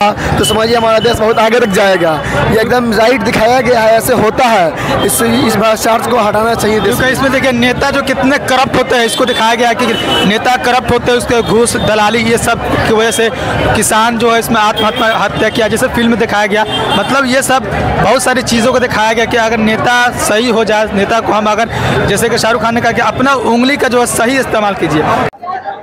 तो समझिए हमारा देश बहुत आगे तक जाएगा। ये एकदम राइट दिखाया गया है, ऐसे होता है। इस इस भ्रष्टाचार को हटाना चाहिए क्योंकि इसमें देखिए, नेता जो कितने करप्ट होते हैं, इसको दिखाया गया है कि नेता करप्ट होते हैं, उसके घूस, दलाली, ये सब की वजह से किसान जो है इसमें आत्महत्या, हत्या किया, जैसे फ़िल्म में दिखाया गया। मतलब ये सब बहुत सारी चीज़ों को दिखाया गया कि अगर नेता सही हो जाए, नेता को हम अगर, जैसे कि शाहरुख खान ने कहा कि अपना उंगली का जो है सही इस्तेमाल कीजिए।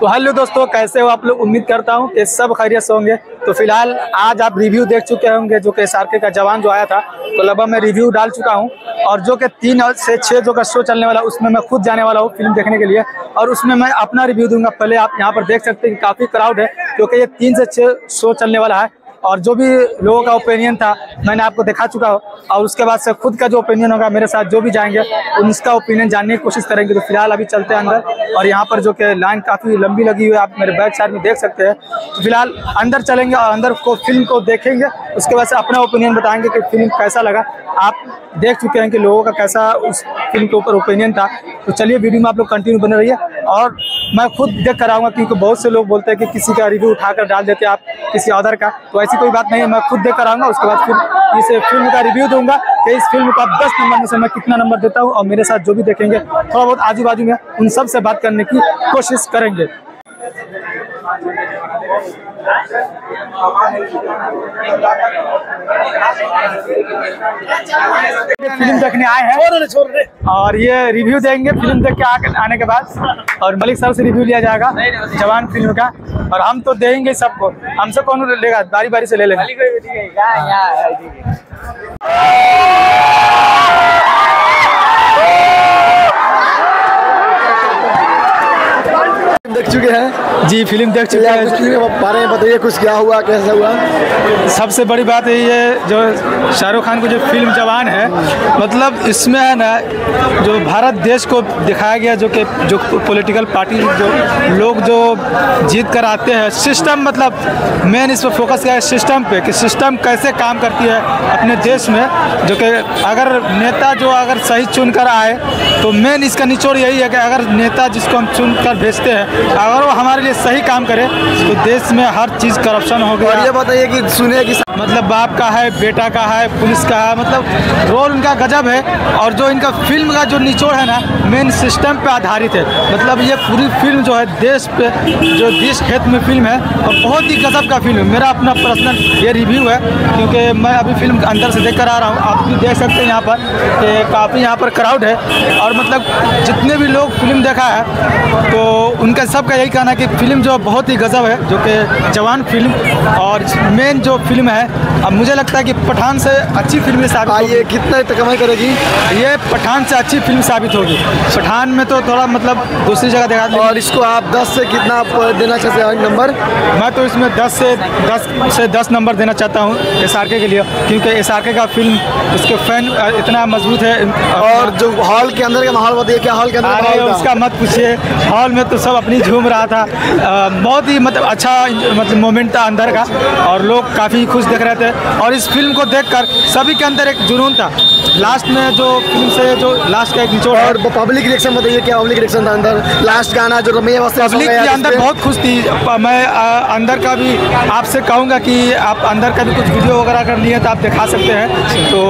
तो हेलो दोस्तों, कैसे हो आप लोग? उम्मीद करता हूँ कि सब खैरियत से होंगे। तो फ़िलहाल आज आप रिव्यू देख चुके होंगे जो कि एस का जवान जो आया था तो लगभग मैं रिव्यू डाल चुका हूँ। और जो कि तीन से छः जो का शो चलने वाला, उसमें मैं खुद जाने वाला हूँ फ़िल्म देखने के लिए। और उसमें मैं अपना रिव्यू दूँगा। पहले आप यहाँ पर देख सकते हैं कि काफ़ी क्राउड है, क्योंकि ये तीन से छः शो चलने वाला है। और जो भी लोगों का ओपिनियन था, मैंने आपको दिखा चुका हूँ। और उसके बाद से खुद का जो ओपिनियन होगा, मेरे साथ जो भी जाएँगे उनका ओपिनियन जानने की कोशिश करेंगे। तो फ़िलहाल अभी चलते हैं अंदर। और यहाँ पर जो कि लाइन काफ़ी लंबी लगी हुई है, आप मेरे बैक साइड में देख सकते हैं। तो फ़िलहाल अंदर चलेंगे और अंदर को फ़िल्म को देखेंगे। उसके बाद से अपना ओपिनियन बताएँगे कि फ़िल्म कैसा लगा। आप देख चुके हैं कि लोगों का कैसा उस फ़िल्म के ऊपर ओपिनियन था। तो चलिए वीडियो में आप लोग कंटिन्यू बने रहिए। और मैं खुद देख कर आऊँगा क्योंकि बहुत से लोग बोलते हैं कि किसी का रिव्यू उठाकर डाल देते हैं आप किसी ऑर्डर का। तो ऐसी कोई बात नहीं है, मैं खुद देख कर आऊँगा उसके बाद फिर इस फ़िल्म का रिव्यू दूँगा कि इस फ़िल्म का दस नंबर में से मैं कितना नंबर देता हूँ और मेरे साथ जो भी देखेंगे, थोड़ा बहुत आजू बाजू में उन सबसे बात करने की कोशिश करेंगे। फ़िल्म देखने आए हैं। और ये रिव्यू देंगे फ़िल्म देख के आने के बाद। और मलिक सर से रिव्यू लिया जाएगा जवान फ़िल्म का। और हम तो देंगे सबको। हमसे कौन लेगा बारी बारी से ले लेंगे देख चुके हैं। जी फ़िल्म देख चुके यार कुछ फ़िल्म बारे में बताइए कुछ क्या हुआ कैसा हुआ? सबसे बड़ी बात यही है जो शाहरुख खान की जो फ़िल्म जवान है मतलब इसमें है ना जो भारत देश को दिखाया गया जो कि जो पॉलिटिकल पार्टी जो लोग जो जीत कर आते हैं सिस्टम मतलब मेन इस पर फोकस किया है सिस्टम पे कि सिस्टम कैसे काम करती है अपने देश में जो कि अगर नेता जो अगर सही चुन कर आए तो मेन इसका निचोड़ यही है कि अगर नेता जिसको हम चुन कर भेजते हैं अगर वो हमारे लिए सही काम करे तो देश में हर चीज़ करप्शन हो गया। और ये बताइए कि सुने कि मतलब बाप का है बेटा का है पुलिस का है मतलब रोल उनका गजब है। और जो इनका फ़िल्म का जो निचोड़ है ना मेन सिस्टम पे आधारित है। मतलब ये पूरी फ़िल्म जो है देश पे जो देश खेत में फ़िल्म है और बहुत ही गजब का फ़िल्म है। मेरा अपना पर्सनल ये रिव्यू है क्योंकि मैं अभी फ़िल्म अंदर से देख कर आ रहा हूँ। आप भी देख सकते हैं यहाँ पर कि काफ़ी यहाँ पर क्राउड है। और मतलब जितने भी लोग फ़िल्म देखा है तो उनका सबका यही कहना है कि फ़िल्म जो बहुत ही गजब है जो कि जवान फ़िल्म और मेन जो फ़िल्म है अब मुझे लगता है कि पठान से अच्छी फ़िल्म साबित होगी। आइए कितना कमाई करेगी। ये पठान से अच्छी फ़िल्म साबित होगी। पठान में तो थोड़ा मतलब दूसरी जगह देखा और इसको आप 10 से कितना देना चाहते हैं? नंबर। मैं तो इसमें 10 से 10 से 10 नंबर देना चाहता हूँ एस के लिए क्योंकि एस का फ़िल्म उसके फ़ैन इतना मज़बूत है। और जो हॉल के अंदर का माहौल बताइए क्या हॉल के अंदर? उसका मत पूछिए। हॉल में तो सब अपनी झूम रहा था। बहुत ही मतलब अच्छा मतलब मोमेंट था अंदर का और लोग काफ़ी खुश देख रहे थे। और इस फ़िल्म को देखकर सभी के अंदर एक जुनून था। लास्ट में जो फ़िल्म से जो लास्ट का एक निचोड़ और पब्लिक रिएक्शन बताइए क्या पब्लिक रिएक्शन था अंदर? लास्ट गाना जो रमैया पब्लिक के अंदर बहुत खुश थी। मैं अंदर का भी आपसे कहूँगा कि आप अंदर का भी कुछ वीडियो वगैरह अगर लिए तो आप दिखा सकते हैं। तो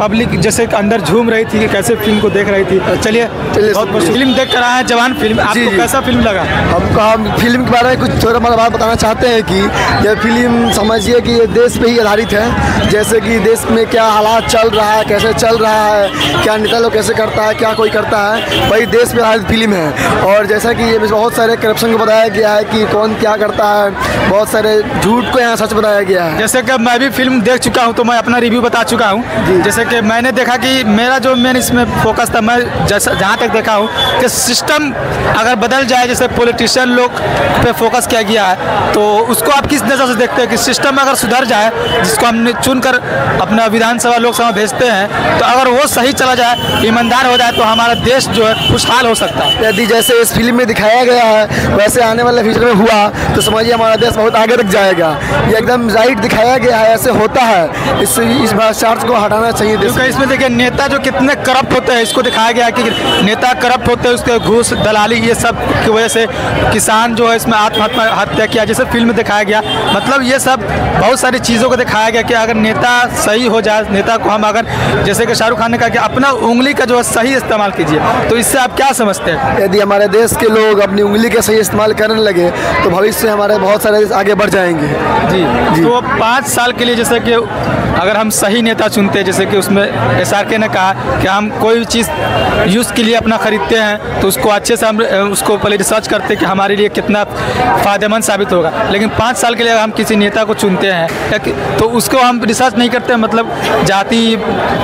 पब्लिक जैसे अंदर झूम रही थी कि कैसे फ़िल्म को देख रही थी। चलिए बहुत फ़िल्म देख कर आए जवान फ़िल्म आपको कैसा फ़िल्म लगा? हमको हम फ़िल्म के बारे में कुछ छोटा मोटा बात बताना चाहते हैं कि यह फ़िल्म समझिए कि ये देश पे ही आधारित है। जैसे कि देश में क्या हालात चल रहा है कैसे चल रहा है क्या नेता लोग कैसे करता है क्या कोई करता है वही देश पर आधारित फ़िल्म है। और जैसा कि ये बहुत सारे करप्शन को बताया गया है कि कौन क्या करता है बहुत सारे झूठ को यहाँ सच बताया गया है। जैसे कि मैं भी फ़िल्म देख चुका हूँ तो मैं अपना रिव्यू बता चुका हूँ। जैसे कि मैंने देखा कि मेरा जो मेन इसमें फोकस था मैं जैसा जहाँ तक देखा हूँ कि सिस्टम अगर बदल जाए जैसे पॉलिटिशियन लोग पे फोकस किया गया है। तो उसको आप किस नज़र से देखते हैं कि सिस्टम अगर सुधर जाए जिसको हमने चुनकर अपना विधानसभा लोकसभा भेजते हैं तो अगर वो सही चला जाए ईमानदार हो जाए तो हमारा देश जो है खुशहाल हो सकता है। यदि जैसे इस फ़िल्म में दिखाया गया है वैसे आने वाले फ्यूचर में हुआ तो समझिए हमारा देश बहुत आगे तक जाएगा। ये एकदम राइट दिखाया गया है ऐसे होता है। इस इस भ्रष्टाचार को हटाना चाहिए क्योंकि इसमें देखिए नेता जो कितने करप्ट होते हैं इसको दिखाया गया है कि नेता करप्ट होते हैं उसके घूस दलाली ये सब की वजह से किसान जो है इसमें आत्महत्या हत्या किया जैसे फ़िल्म में दिखाया गया। मतलब ये सब बहुत सारी चीज़ों को दिखाया गया कि अगर नेता सही हो जाए नेता को हम अगर जैसे कि शाहरुख खान ने कहा कि अपना उंगली का जो है सही इस्तेमाल कीजिए। तो इससे आप क्या समझते हैं? यदि हमारे देश के लोग अपनी उंगली का सही इस्तेमाल करने लगे तो भविष्य में हमारे बहुत सारे आगे बढ़ जाएँगे। जी। जी। तो पाँच साल के लिए जैसे कि अगर हम सही नेता चुनते, जैसे कि उसमें एस ने कहा कि हम कोई चीज़ यूज़ के लिए अपना खरीदते हैं तो उसको अच्छे से हम उसको पहले रिसर्च करते कि हमारे लिए कितना फ़ायदेमंद साबित होगा। लेकिन पाँच साल के लिए हम किसी नेता को चुनते हैं तो उसको हम रिसर्च नहीं करते मतलब जाति,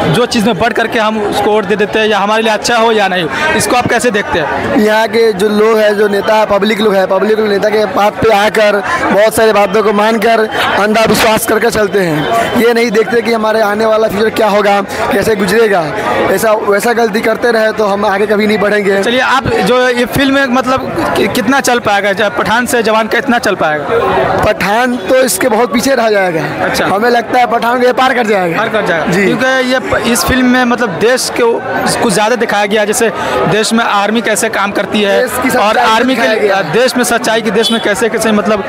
जो चीज़ में बढ़ करके हम उसको वोट दे देते हैं, या हमारे लिए अच्छा हो या नहीं हो इसको आप कैसे देखते हैं? यहाँ के जो लोग हैं, जो नेता है पब्लिक लोग हैं पब्लिक लोग नेता के बात पे आकर, बहुत सारी बातों को मानकर अंधाविश्वास करके चलते हैं। ये नहीं देखते हैं कि हमारे आने वाला फ्यूचर क्या होगा कैसे गुजरेगा। ऐसा वैसा गलती करते रहे तो हम आगे कभी नहीं बढ़ेंगे। चलिए आप जो ये फ़िल्म मतलब कि- कितना चल पाएगा? पठान से जवान का इतना चल पाएगा? पठान तो इसके बहुत पीछे रह जाएगा। अच्छा। हमें लगता है पठान को ये पार कर जाएगा। पार कर जाएगा। जी। क्योंकि ये इस फ़िल्म में मतलब देश के कुछ ज़्यादा दिखाया गया जैसे देश में आर्मी कैसे काम करती है और आर्मी के। देश में सच्चाई की देश में कैसे कैसे मतलब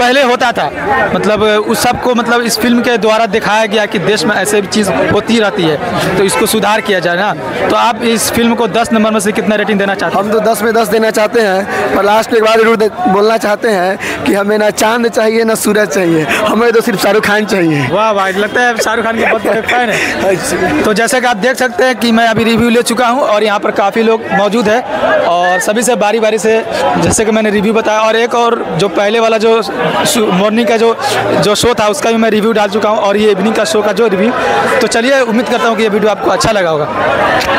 पहले होता था। मतलब उस सबको मतलब इस फ़िल्म के द्वारा दिखाया गया कि देश में ऐसे भी चीज़ होती रहती है तो इसको सुधार किया जाए ना। तो आप इस फ़िल्म को 10 नंबर में से कितना रेटिंग देना चाहते हैं हम तो दस में दस देना चाहते हैं पर लास्ट में एक बार ज़रूर बोलना चाहते हैं कि हमें ना चाँद चाहिए ना सूरज चाहिए। हमें तो सिर्फ़ शाहरुख खान चाहिए। वाह भाई लगता है शाहरुख खान के बहुत बड़े फ़ैन है। तो जैसे कि आप देख सकते हैं कि मैं अभी रिव्यू ले चुका हूँ और यहाँ पर काफ़ी लोग मौजूद है और सभी से बारी बारी से जैसे कि मैंने रिव्यू बताया और एक और जो पहले वाला जो मॉर्निंग का जो जो शो था उसका भी मैं रिव्यू डाल चुका हूँ और ये इवनिंग का शो का जो रिव्यू तो चलिए उम्मीद करता हूँ कि ये वीडियो आपको अच्छा लगा होगा।